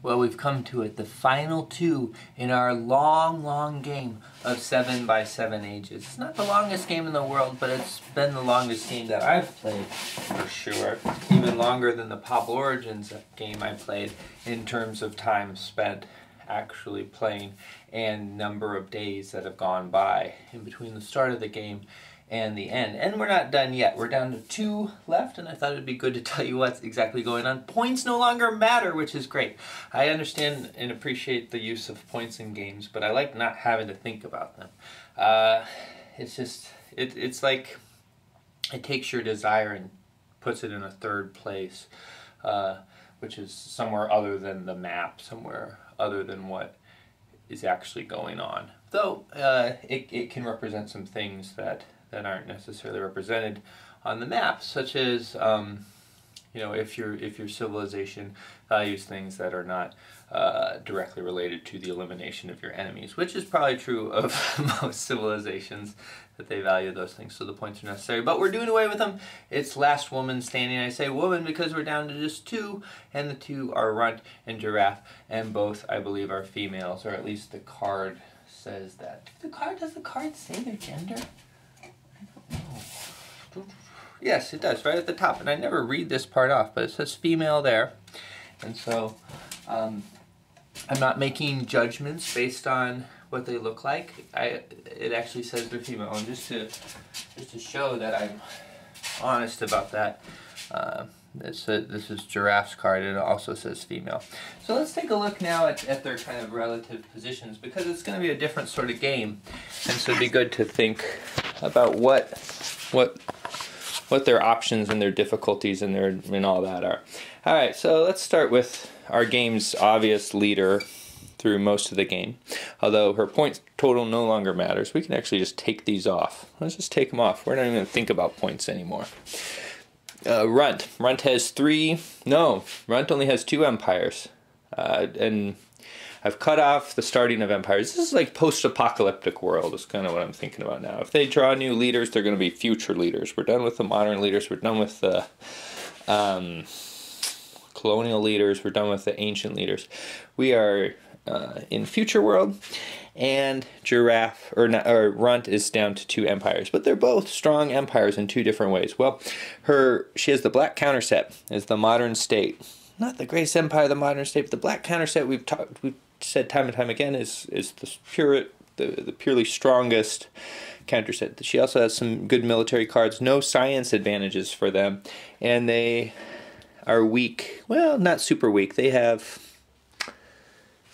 Well, we've come to it, the final two in our long, long game of 7 by 7 ages. It's not the longest game in the world, but it's been the longest game that I've played, for sure. Even longer than the Pop Origins game I played in terms of time spent actually playing and number of days that have gone by in between the start of the game and the end. And we're not done yet. We're down to two left, and I thought it'd be good to tell you what's exactly going on. Points no longer matter, which is great. I understand and appreciate the use of points in games, but I like not having to think about them. Uh, it's just, it, it's like it takes your desire and puts it in a third place, uh, which is somewhere other than the map, somewhere other than what is actually going on. Though uh, it, it can represent some things that that aren't necessarily represented on the map, such as um, you know if your if your civilization values things that are not uh, directly related to the elimination of your enemies, which is probably true of most civilizations that they value those things. So the points are necessary, but we're doing away with them. It's last woman standing. I say woman because we're down to just two, and the two are runt and giraffe, and both I believe are females, or at least the card says that. The card does the card say their gender? Yes, it does, right at the top. And I never read this part off, but it says female there. And so um, I'm not making judgments based on what they look like. I It actually says they're female. And just to, just to show that I'm honest about that, uh, this, uh, this is giraffe's card and it also says female. So let's take a look now at, at their kind of relative positions because it's going to be a different sort of game. And so it'd be good to think about what what what their options and their difficulties and their and all that are. All right, so let's start with our game's obvious leader through most of the game. Although her points total no longer matters, we can actually just take these off. Let's just take them off. We're not even going to think about points anymore. Uh, Runt. Runt has three. No, Runt only has two empires. Uh, and I've cut off the starting of empires. This is like post-apocalyptic world is kind of what I'm thinking about now. If they draw new leaders, they're going to be future leaders. We're done with the modern leaders. We're done with the um, colonial leaders. We're done with the ancient leaders. We are uh, in future world, and giraffe or, not, or runt is down to two empires, but they're both strong empires in two different ways. Well, her she has the black counter set as the modern state not the greatest empire the modern state, but the black counter set we've talked we've said time and time again is is the pure the, the purely strongest counter set. She also has some good military cards, no science advantages for them, and they are weak. Well, not super weak. They have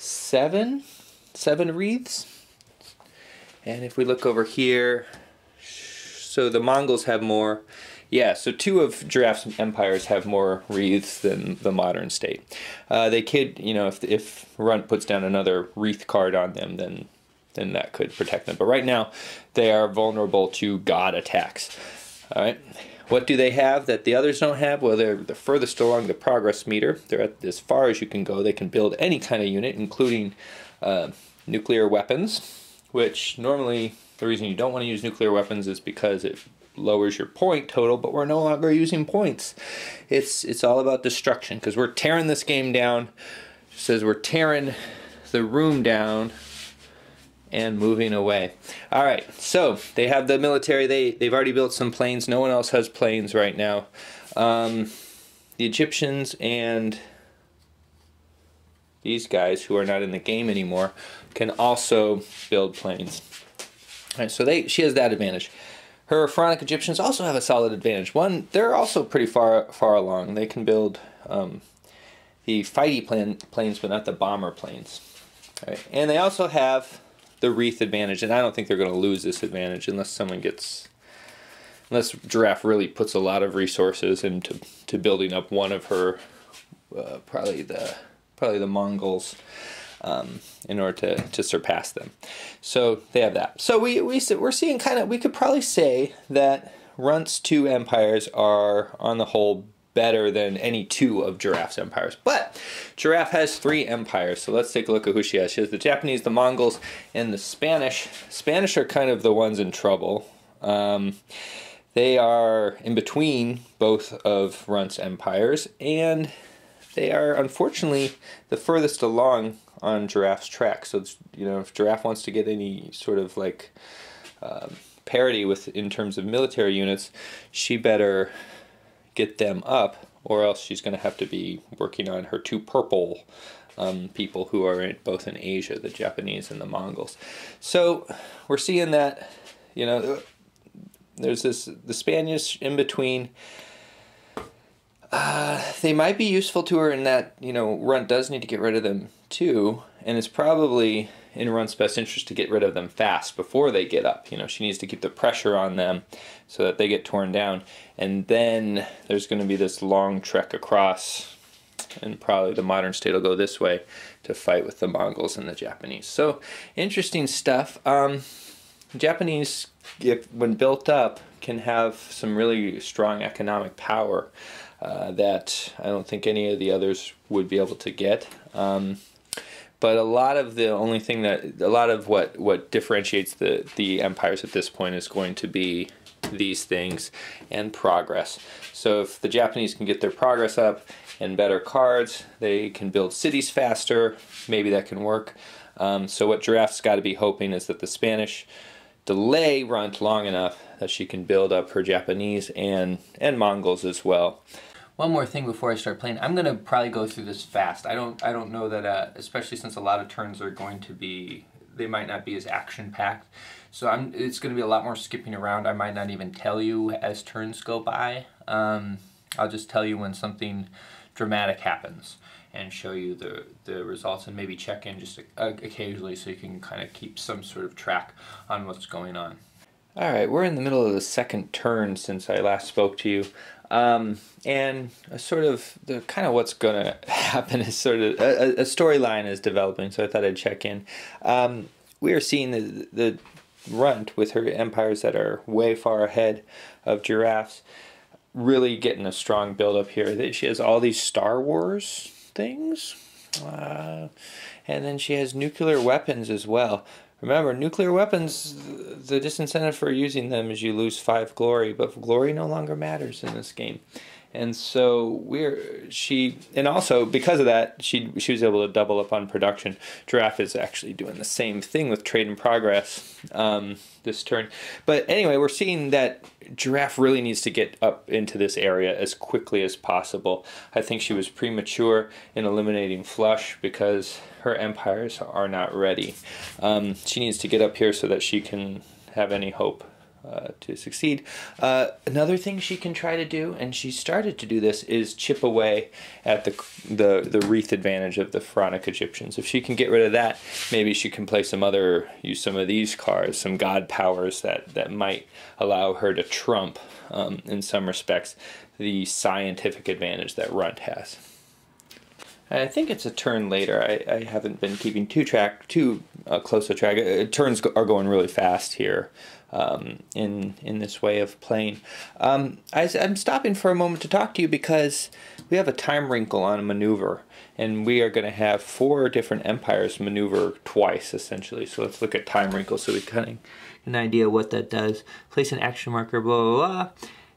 seven seven wreaths. And if we look over here, so the Mongols have more yeah, so two of Giraffe's empires have more wreaths than the modern state. Uh, they could, you know, if if Runt puts down another wreath card on them, then then that could protect them. But right now, they are vulnerable to god attacks. All right. What do they have that the others don't have? Well, they're the furthest along the progress meter. They're at as far as you can go. They can build any kind of unit, including uh, nuclear weapons, which normally the reason you don't want to use nuclear weapons is because it lowers your point total, but we're no longer using points. It's it's all about destruction because we're tearing this game down. It says we're tearing the room down and moving away. All right, so they have the military. They they've already built some planes. No one else has planes right now. Um, the Egyptians and these guys who are not in the game anymore can also build planes. All right, so they she has that advantage. Her Pharaonic Egyptians also have a solid advantage. One, they're also pretty far far along. They can build um, the fighty plan, planes, but not the bomber planes. Right. And they also have the wreath advantage, and I don't think they're going to lose this advantage unless someone gets, unless Giraffe really puts a lot of resources into to building up one of her, uh, probably the probably the Mongols um, in order to, to surpass them. So they have that. So we, we, we're seeing kind of, we could probably say that Runt's two empires are, on the whole, better than any two of Giraffe's empires. But Giraffe has three empires, so let's take a look at who she has. She has the Japanese, the Mongols, and the Spanish. Spanish are kind of the ones in trouble. Um, they are in between both of Runt's empires, and they are unfortunately the furthest along on Giraffe's track. So you know, if Giraffe wants to get any sort of like um, parity with in terms of military units, she better get them up, or else she's going to have to be working on her two purple um, people who are in, both in Asia, the Japanese and the Mongols. So we're seeing that, you know, there's this the Spanish in between. Uh, they might be useful to her in that you know Runt does need to get rid of them too, and it's probably in Runt's best interest to get rid of them fast before they get up. You know, she needs to keep the pressure on them so that they get torn down, and then there's going to be this long trek across, and probably the modern state will go this way to fight with the Mongols and the Japanese. So interesting stuff. Um, Japanese, if, when built up, can have some really strong economic power uh, that I don't think any of the others would be able to get. Um, but a lot of the only thing that a lot of what what differentiates the the empires at this point is going to be these things and progress. So if the Japanese can get their progress up and better cards, they can build cities faster. Maybe that can work. Um, so what Giraffe's got to be hoping is that the Spanish delay Runt long enough that she can build up her Japanese and and Mongols as well. One more thing before I start playing, I'm gonna probably go through this fast. I don't I don't know that uh, especially since a lot of turns are going to be they might not be as action packed. So I'm it's gonna be a lot more skipping around. I might not even tell you as turns go by. Um, I'll just tell you when something dramatic happens and show you the, the results and maybe check in just occasionally so you can kind of keep some sort of track on what's going on. All right, we're in the middle of the second turn since I last spoke to you. Um, and sort of the kind of what's going to happen is sort of a, a storyline is developing, so I thought I'd check in. Um, we are seeing the, the runt with her empires that are way far ahead of giraffes really getting a strong build up here. that She has all these Star Wars things. Uh, and then she has nuclear weapons as well. Remember, nuclear weapons, the disincentive for using them is you lose five glory, but glory no longer matters in this game and so we're she and also because of that she she was able to double up on production. Giraffe is actually doing the same thing with trade and progress um, this turn. But anyway we're seeing that giraffe really needs to get up into this area as quickly as possible. I think she was premature in eliminating flush because her empires are not ready. Um, she needs to get up here so that she can have any hope uh, to succeed. Uh, another thing she can try to do, and she started to do this, is chip away at the the the wreath advantage of the Pharaonic Egyptians. If she can get rid of that, maybe she can play some other, use some of these cards, some god powers that that might allow her to trump, um, in some respects, the scientific advantage that Runt has. I think it's a turn later. I, I haven't been keeping too track too uh, close a track. Uh, turns go, are going really fast here um, in in this way of playing. Um, I, am stopping for a moment to talk to you because we have a time wrinkle on a maneuver, and we are going to have four different empires maneuver twice essentially. So let's look at time wrinkle so we kind of an idea what that does. Place an action marker, blah blah blah.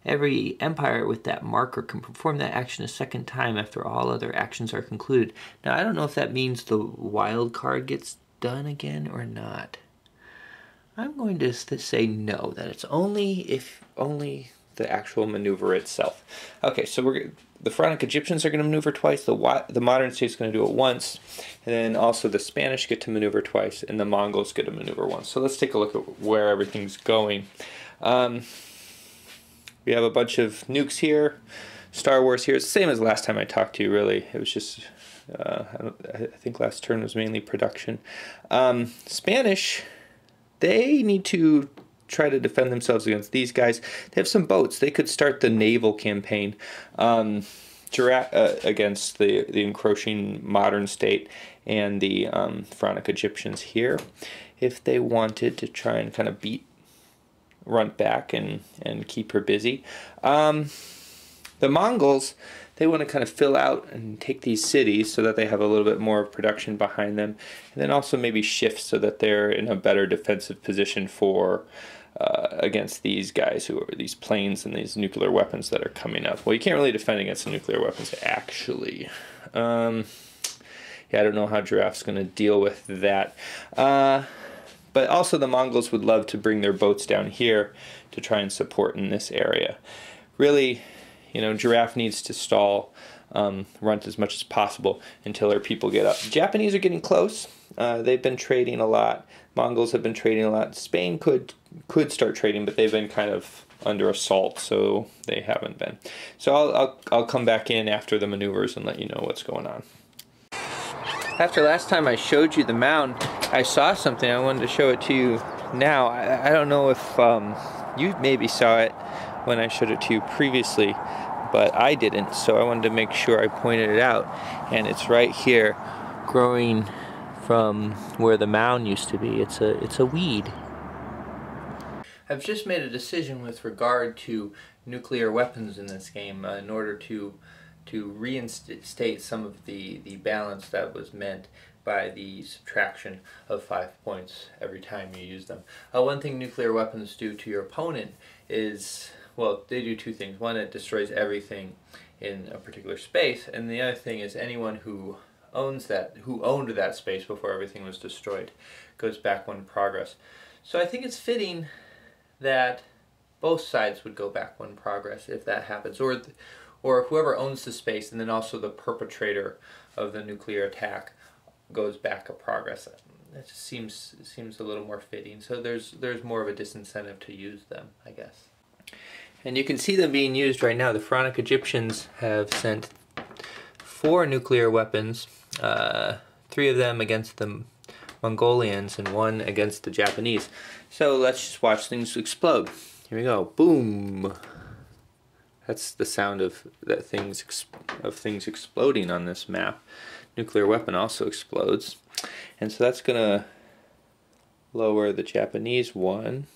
Every empire with that marker can perform that action a second time after all other actions are concluded. Now, I don't know if that means the wild card gets done again or not. I'm going to say no, that it's only if only the actual maneuver itself. Okay, so we're the Pharaonic Egyptians are going to maneuver twice. The the modern state's going to do it once, and then also the Spanish get to maneuver twice, and the Mongols get to maneuver once. So let's take a look at where everything's going. Um, we have a bunch of nukes here, Star Wars here. It's the same as last time I talked to you. Really, it was just. Uh, I, I, think last turn was mainly production. Um, Spanish they need to try to defend themselves against these guys. They have some boats. They could start the naval campaign um, uh, against the, the encroaching modern state and the um, Pharaonic Egyptians here if they wanted to try and kind of beat Runt back and, and keep her busy. Um, the Mongols, they want to kind of fill out and take these cities so that they have a little bit more production behind them, and then also maybe shift so that they're in a better defensive position for uh, against these guys who are these planes and these nuclear weapons that are coming up. Well, you can't really defend against nuclear weapons actually. Um, yeah, I don't know how Giraffe's going to deal with that. Uh, but also, the Mongols would love to bring their boats down here to try and support in this area. Really, you know, Giraffe needs to stall um, Runt as much as possible until our people get up. Japanese are getting close. Uh, they've been trading a lot. Mongols have been trading a lot. Spain could could start trading, but they've been kind of under assault, so they haven't been. So I'll, I'll, I'll come back in after the maneuvers and let you know what's going on. After last time I showed you the mound, I saw something. I wanted to show it to you now. I, I don't know if um, you maybe saw it when I showed it to you previously, but I didn't. So I wanted to make sure I pointed it out. And it's right here, growing from where the mound used to be. It's a it's a weed. I've just made a decision with regard to nuclear weapons in this game uh, in order to to reinstate some of the, the balance that was meant by the subtraction of five points every time you use them. Uh, one thing nuclear weapons do to your opponent is, well, they do two things. One, it destroys everything in a particular space, and the other thing is anyone who owns that, who owned that space before everything was destroyed, goes back one progress. So I think it's fitting that both sides would go back one progress if that happens, or or whoever owns the space and then also the perpetrator of the nuclear attack goes back a progress. That just seems seems a little more fitting. So there's there's more of a disincentive to use them, I guess. And you can see them being used right now. The Pharaonic Egyptians have sent four nuclear weapons, uh, three of them against the Mongolians and one against the Japanese. So let's just watch things explode. Here we go. Boom. That's the sound of that things of things exploding on this map. Nuclear weapon also explodes, and so that's gonna lower the Japanese one,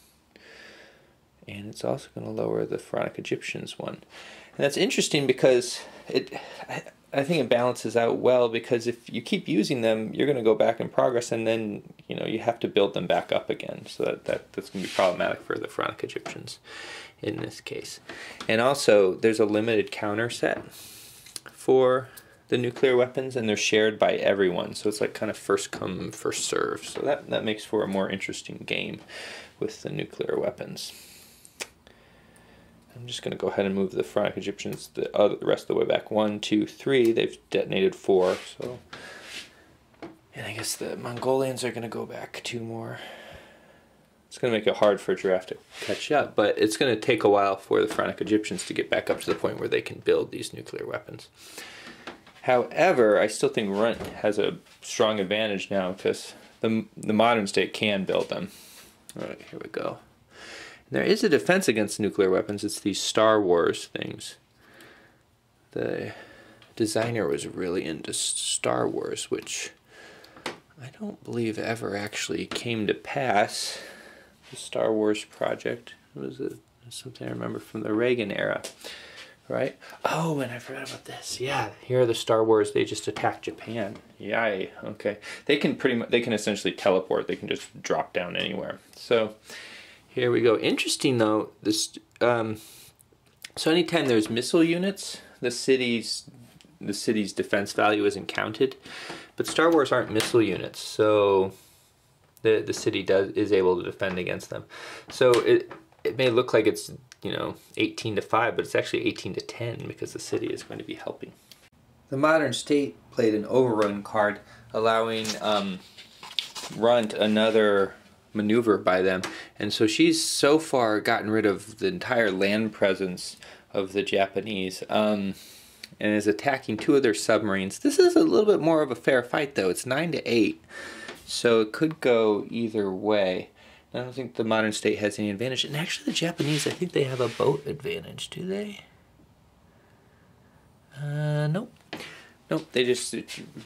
and it's also gonna lower the Pharaonic Egyptians one. And that's interesting because it. I, I think it balances out well because if you keep using them, you're going to go back in progress, and then you know you have to build them back up again. So that, that that's going to be problematic for the Pharaonic Egyptians in this case. And also, there's a limited counter set for the nuclear weapons, and they're shared by everyone. So it's like kind of first come, first serve. So that, that makes for a more interesting game with the nuclear weapons. I'm just going to go ahead and move the Pharaonic Egyptians the, other, the rest of the way back. One, two, three. They've detonated four. So, and I guess the Mongolians are going to go back two more. It's going to make it hard for a Giraffe to catch up, but it's going to take a while for the Pharaonic Egyptians to get back up to the point where they can build these nuclear weapons. However, I still think Runt has a strong advantage now because the, the modern state can build them. All right, here we go. There is a defense against nuclear weapons. It's these Star Wars things. The designer was really into Star Wars, which I don't believe ever actually came to pass the Star Wars project. It was a, something I remember from the Reagan era, right? Oh, and I forgot about this. Yeah, here are the Star Wars. They just attacked Japan. Yay. Okay, they can pretty much they can essentially teleport. They can just drop down anywhere. So here we go. Interesting though. This um, so anytime there's missile units, the city's the city's defense value isn't counted. But Star Wars aren't missile units, so the the city does is able to defend against them. So it it may look like it's you know 18 to 5 but it's actually 18 to 10 because the city is going to be helping the modern state played an overrun card allowing um, runt another maneuver by them and so she's so far gotten rid of the entire land presence of the japanese um, and is attacking two of their submarines this is a little bit more of a fair fight though it's 9 to 8 so it could go either way. I don't think the modern state has any advantage. And actually, the Japanese, I think they have a boat advantage, do they? Uh, nope. Nope, they just,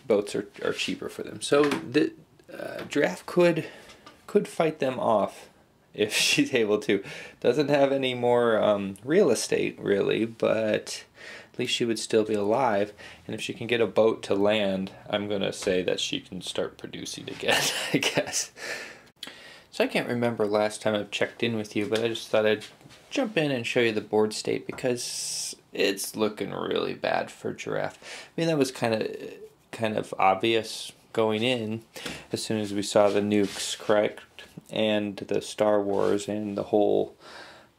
boats are, are cheaper for them. So the uh, Giraffe could, could fight them off if she's able to. Doesn't have any more um, real estate, really, but at least she would still be alive. And if she can get a boat to land, I'm going to say that she can start producing again, I guess. So I can't remember last time I've checked in with you, but I just thought I'd jump in and show you the board state because it's looking really bad for giraffe. I mean, that was kind of kind of obvious going in as soon as we saw the nukes, correct? And the Star Wars and the whole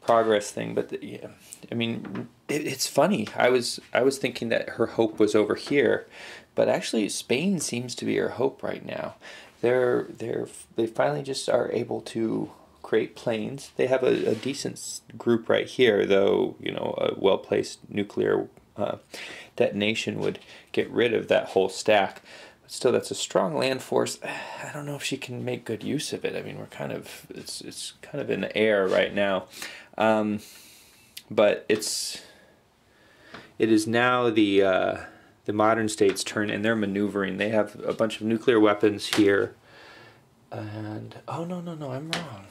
progress thing. But the, yeah, I mean, it, it's funny. I was I was thinking that her hope was over here, but actually Spain seems to be her hope right now. They're they're they finally just are able to create planes. They have a, a decent group right here, though. You know, a well placed nuclear uh, detonation would get rid of that whole stack. Still, that's a strong land force. I don't know if she can make good use of it. I mean, we're kind of it's it's kind of in the air right now, um, but it's it is now the uh, the modern states' turn, and they're maneuvering. They have a bunch of nuclear weapons here, and oh no no no, I'm wrong.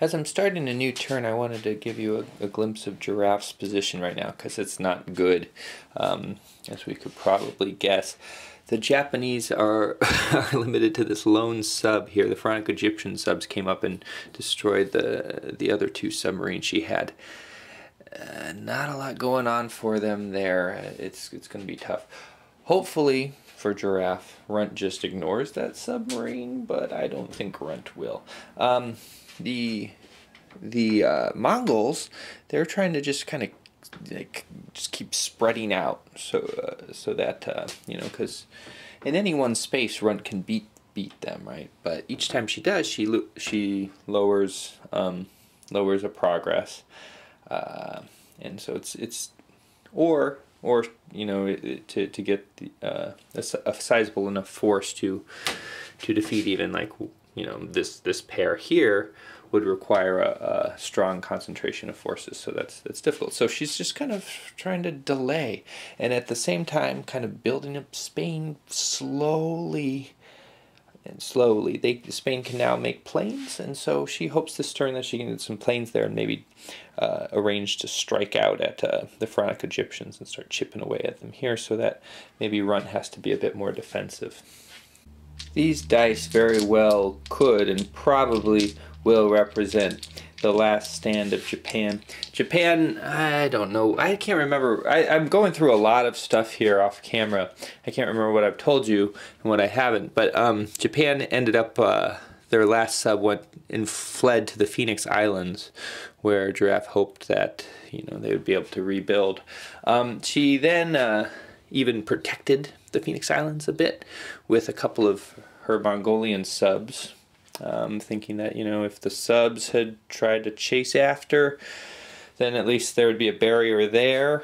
As I'm starting a new turn, I wanted to give you a, a glimpse of Giraffe's position right now because it's not good, um, as we could probably guess. The Japanese are, are limited to this lone sub here. The Pharaonic Egyptian subs came up and destroyed the the other two submarines she had. Uh, not a lot going on for them there. It's it's going to be tough. Hopefully for Giraffe, Runt just ignores that submarine, but I don't think Runt will. Um, the the uh, Mongols, they're trying to just kind of like, just keep spreading out, so uh, so that uh, you know, because in any one space, Runt can beat beat them, right? But each time she does, she lo- she lowers um, lowers a progress, uh, and so it's it's or or you know to to get the, uh, a, a sizable enough force to to defeat even like you know this this pair here would require a, a, strong concentration of forces so that's that's difficult. So she's just kind of trying to delay and at the same time kind of building up Spain slowly and slowly. They Spain can now make planes and so she hopes this turn that she can get some planes there and maybe uh, arrange to strike out at uh, the Pharaonic Egyptians and start chipping away at them here so that maybe Runt has to be a bit more defensive. These dice very well could and probably will represent the last stand of Japan. Japan, I don't know. I can't remember. I, am going through a lot of stuff here off camera. I can't remember what I've told you and what I haven't. But um, Japan ended up, uh, their last sub went and fled to the Phoenix Islands, where Giraffe hoped that you know they would be able to rebuild. Um, she then uh, even protected the Phoenix Islands a bit with a couple of her Mongolian subs, um, thinking that you know if the subs had tried to chase after, then at least there would be a barrier there.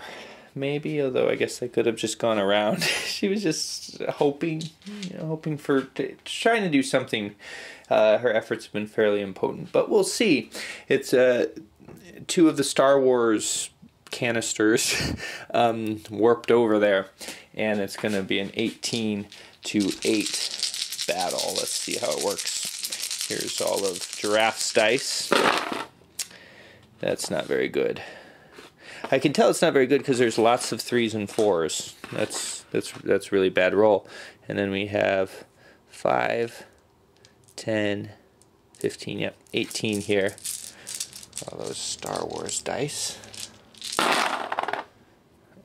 Maybe, although I guess they could have just gone around. she was just hoping, you know, hoping for trying to do something. Uh, her efforts have been fairly impotent, but we'll see. It's uh, two of the Star Wars canisters um, warped over there, and it's going to be an 18 to 8 battle. Let's see how it works. Here's all of Giraffe's dice. That's not very good. I can tell it's not very good because there's lots of threes and fours. That's that's that's really bad roll. And then we have 5, 10, 15, yep, 18 here. All those Star Wars dice.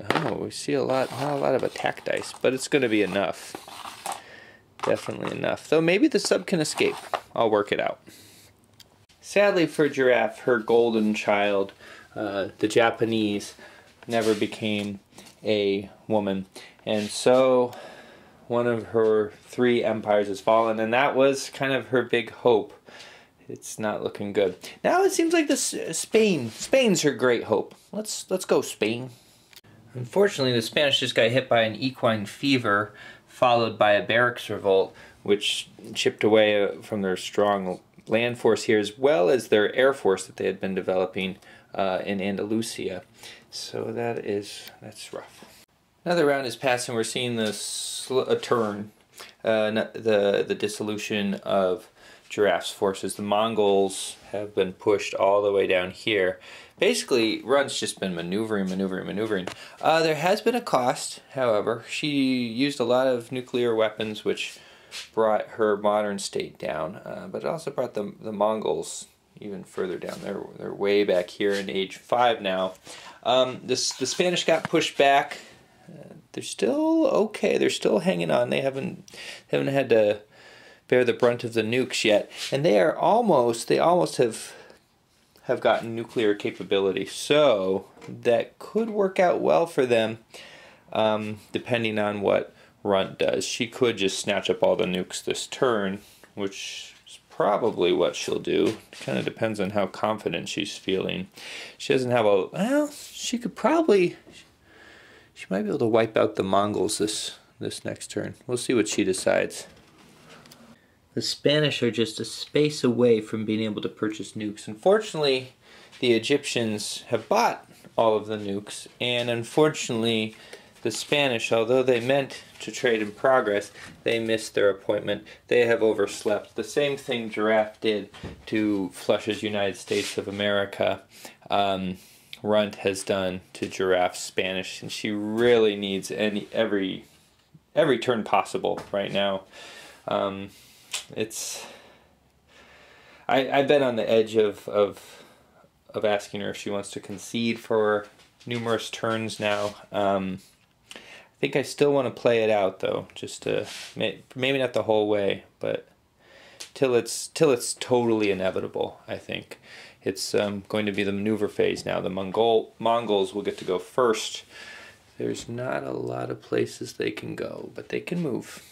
Oh, we see a lot, not a lot of attack dice, but it's going to be enough. Definitely enough. Though maybe the sub can escape. I'll work it out. Sadly for Giraffe, her golden child, uh, the Japanese, never became a woman. And so one of her three empires has fallen, and that was kind of her big hope. It's not looking good. Now it seems like this Spain. Spain's her great hope. Let's let's go Spain. Unfortunately, the Spanish just got hit by an equine fever, followed by a barracks revolt, which chipped away uh, from their strong land force here, as well as their air force that they had been developing uh, in Andalusia. So that is that's rough. Another round is passing. We're seeing this a turn, uh, the the dissolution of Giraffe's forces. The Mongols have been pushed all the way down here. Basically, Runt's just been maneuvering, maneuvering, maneuvering. Uh, there has been a cost, however. She used a lot of nuclear weapons, which brought her modern state down, uh, but it also brought the, the Mongols even further down. They're, they're way back here in age 5 now. Um, this, the Spanish got pushed back. Uh, they're still okay. They're still hanging on. They haven't haven't had to bear the brunt of the nukes yet, and they are almost they almost have have gotten nuclear capability. So that could work out well for them, um, depending on what Runt does. She could just snatch up all the nukes this turn, which is probably what she'll do. Kind of depends on how confident she's feeling. She doesn't have a well. She could probably. She might be able to wipe out the Mongols this this next turn. We'll see what she decides. The Spanish are just a space away from being able to purchase nukes. Unfortunately, the Egyptians have bought all of the nukes, and unfortunately, the Spanish, although they meant to trade in progress, they missed their appointment. They have overslept. The same thing Giraffe did to Flush's United States of America. Um, Runt has done to Giraffe's Spanish, and she really needs any every every turn possible right now. Um, it's I I've been on the edge of of of asking her if she wants to concede for numerous turns now. Um, I think I still want to play it out though, just to maybe not the whole way, but till it's till it's totally inevitable. I think it's um, going to be the maneuver phase now. The Mongol Mongols will get to go first. There's not a lot of places they can go, but they can move.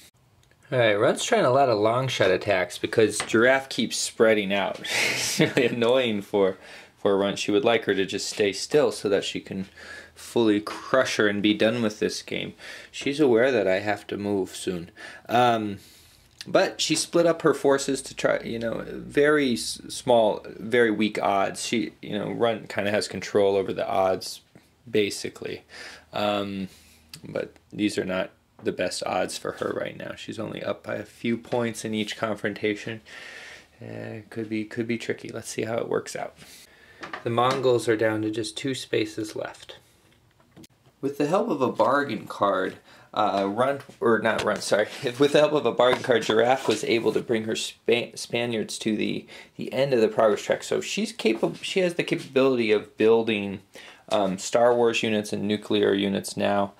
Alright, Runt's trying a lot of long shot attacks because Giraffe keeps spreading out. it's really annoying for, for Runt. She would like her to just stay still so that she can fully crush her and be done with this game. She's aware that I have to move soon. Um, but she split up her forces to try, you know, very small, very weak odds. She, you know, Runt kind of has control over the odds, basically. Um, but these are not the best odds for her right now. She's only up by a few points in each confrontation. Uh, could be could be tricky. Let's see how it works out. The Mongols are down to just two spaces left. With the help of a bargain card, uh, Runt or not Runt, sorry. With the help of a bargain card, Giraffe was able to bring her Span- Spaniards to the the end of the progress track. So she's capable. She has the capability of building um, Star Wars units and nuclear units now.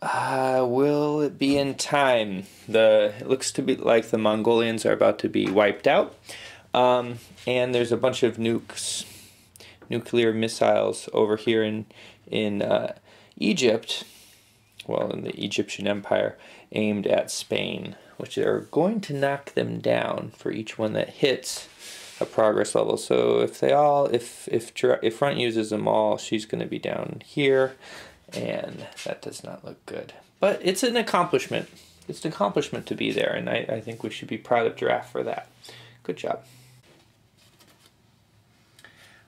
Uh, will it be in time? The it looks to be like the Mongolians are about to be wiped out, um, and there's a bunch of nukes, nuclear missiles over here in in uh, Egypt, well, in the Egyptian Empire, aimed at Spain, which are going to knock them down for each one that hits a progress level. So if they all, if if if Runt uses them all, she's going to be down here and that does not look good. But it's an accomplishment. It's an accomplishment to be there, and I, I think we should be proud of Giraffe for that. Good job.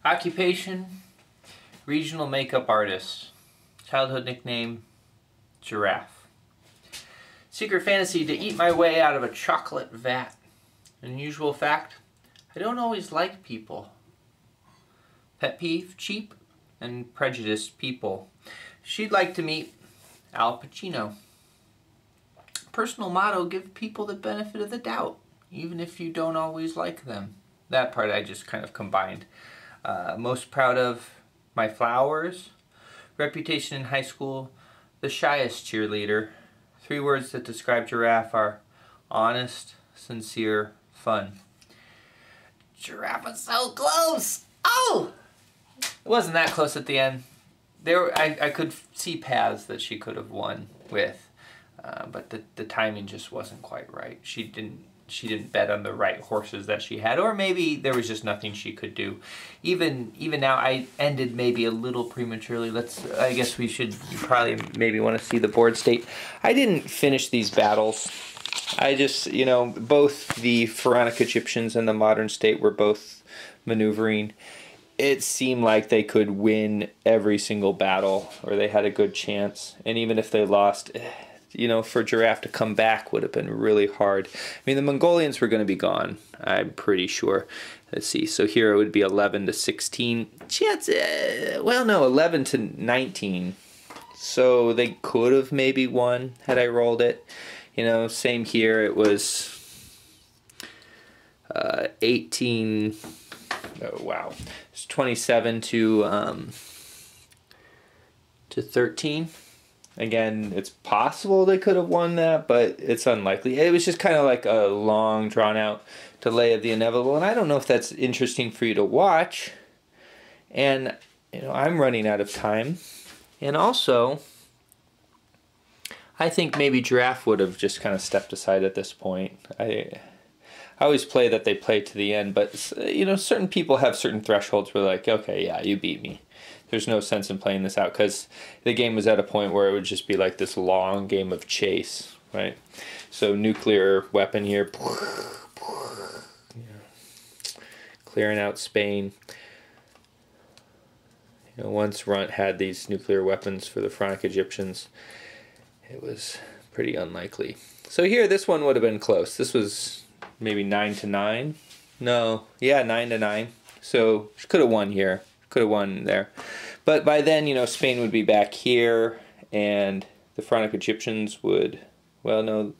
Occupation regional makeup artist. Childhood nickname Giraffe. Secret fantasy to eat my way out of a chocolate vat. Unusual fact I don't always like people. Pet peeve cheap and prejudiced people. She'd like to meet Al Pacino. Personal motto give people the benefit of the doubt, even if you don't always like them. That part I just kind of combined. Uh, most proud of my flowers. Reputation in high school, the shyest cheerleader. Three words that describe Giraffe are honest, sincere, fun. Giraffe was so close! Oh! It wasn't that close at the end there I, I could see paths that she could have won with, uh, but the the timing just wasn't quite right. She didn't she didn't bet on the right horses that she had, or maybe there was just nothing she could do. Even even now, I ended maybe a little prematurely. Let's I guess we should probably maybe want to see the board state. I didn't finish these battles. I just you know both the pharaonic Egyptians and the modern state were both maneuvering it seemed like they could win every single battle or they had a good chance. And even if they lost, eh, you know, for giraffe to come back would have been really hard. I mean, the Mongolians were going to be gone. I'm pretty sure. Let's see. So here it would be 11 to 16. Chance, uh, well, no, 11 to 19. So they could have maybe won had I rolled it. You know, same here. It was uh, 18. Oh wow, it's 27 to um, to 13. Again, it's possible they could have won that, but it's unlikely. It was just kind of like a long, drawn out delay of the inevitable, and I don't know if that's interesting for you to watch. And you know, I'm running out of time, and also. I think maybe Giraffe would have just kind of stepped aside at this point. I I always play that they play to the end, but you know, certain people have certain thresholds where like, okay, yeah, you beat me. There's no sense in playing this out because the game was at a point where it would just be like this long game of chase, right? So nuclear weapon here, clearing out Spain. You know, once Runt had these nuclear weapons for the Pharaonic Egyptians, it was pretty unlikely. So here, this one would have been close. This was maybe nine to nine. No, yeah, nine to nine. So she could have won here. Could have won there. But by then, you know, Spain would be back here, and the Pharaonic Egyptians would, well, no,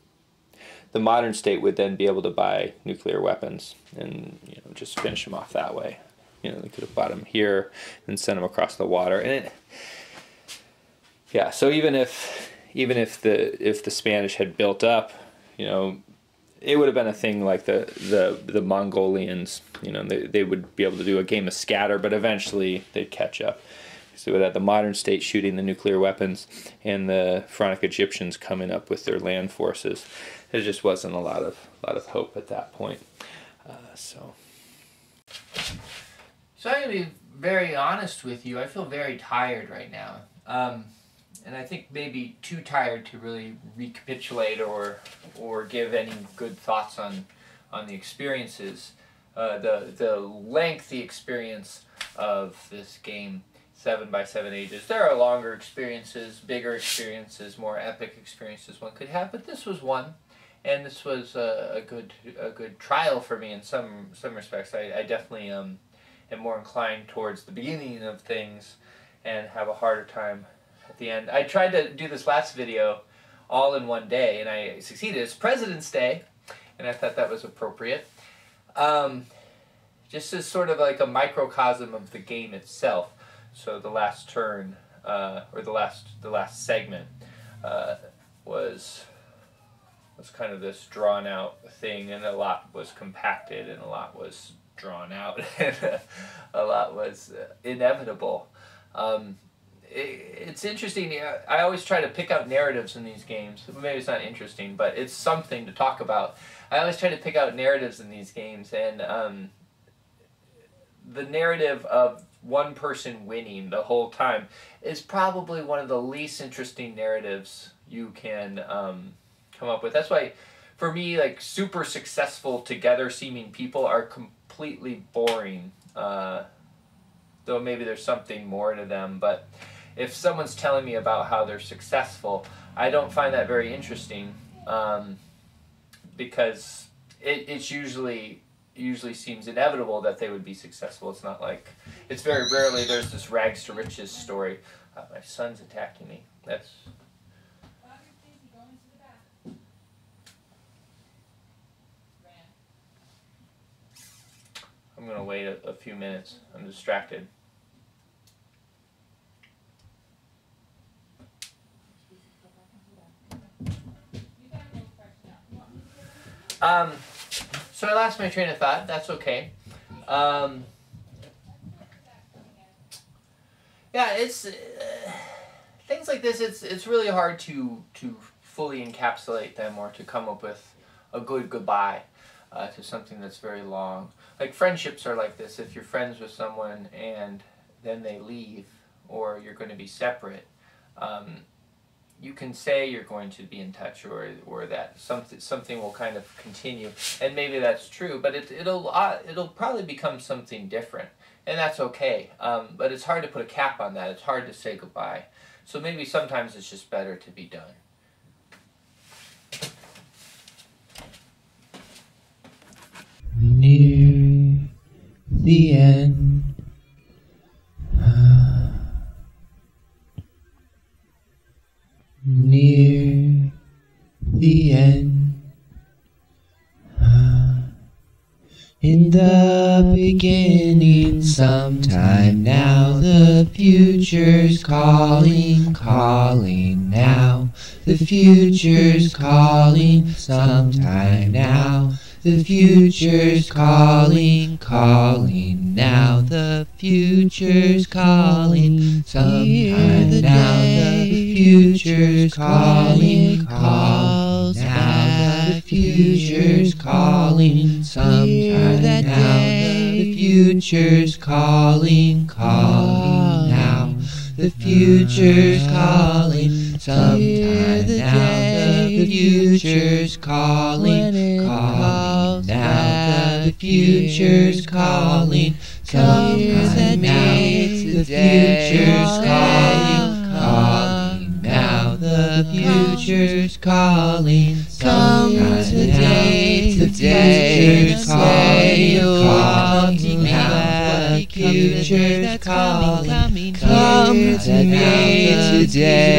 the modern state would then be able to buy nuclear weapons and you know just finish them off that way. You know, they could have bought them here and sent them across the water, and it, yeah. So even if even if the if the Spanish had built up, you know, it would have been a thing like the the the Mongolians. You know, they they would be able to do a game of scatter, but eventually they'd catch up. So that the modern state shooting the nuclear weapons and the Pharaonic Egyptians coming up with their land forces, there just wasn't a lot of lot of hope at that point. Uh, so. So I'm gonna be very honest with you. I feel very tired right now. Um, and I think maybe too tired to really recapitulate or or give any good thoughts on on the experiences. Uh, the the lengthy experience of this game, seven by seven ages. There are longer experiences, bigger experiences, more epic experiences one could have, but this was one, and this was a, a good a good trial for me in some some respects. I, I definitely um, am more inclined towards the beginning of things, and have a harder time the end. I tried to do this last video all in one day, and I succeeded. It's President's Day, and I thought that was appropriate. Um, just as sort of like a microcosm of the game itself. So the last turn, uh, or the last the last segment, uh, was was kind of this drawn out thing, and a lot was compacted, and a lot was drawn out, and a lot was uh, inevitable. Um, it's interesting. I always try to pick out narratives in these games. Maybe it's not interesting, but it's something to talk about. I always try to pick out narratives in these games, and um, the narrative of one person winning the whole time is probably one of the least interesting narratives you can um, come up with. That's why, for me, like super successful together seeming people are completely boring. Uh, though maybe there's something more to them, but if someone's telling me about how they're successful, I don't find that very interesting um, because it, it's usually usually seems inevitable that they would be successful. It's not like it's very rarely there's this rags to riches story. Uh, my son's attacking me. That's I'm gonna wait a, a few minutes. I'm distracted. Um, so I lost my train of thought. That's okay. Um, yeah, it's uh, things like this. It's it's really hard to to fully encapsulate them or to come up with a good goodbye uh, to something that's very long. Like friendships are like this. If you're friends with someone and then they leave, or you're going to be separate. Um, you can say you're going to be in touch or, or that something, something will kind of continue. And maybe that's true, but it, it'll, uh, it'll probably become something different. And that's okay. Um, but it's hard to put a cap on that. It's hard to say goodbye. So maybe sometimes it's just better to be done. Near the end. Sometime now the future's calling, calling now. The future's calling sometime now. The future's calling, calling now. The future's calling sometime now. The future's calling, calls now. The future's calling sometime now future's calling, calling now. The future's calling, sometime now. The future's calling, calling now. The future's calling, sometime now. The future's calling, calling now. The future's calling, sometime now. The future's calling. 姐。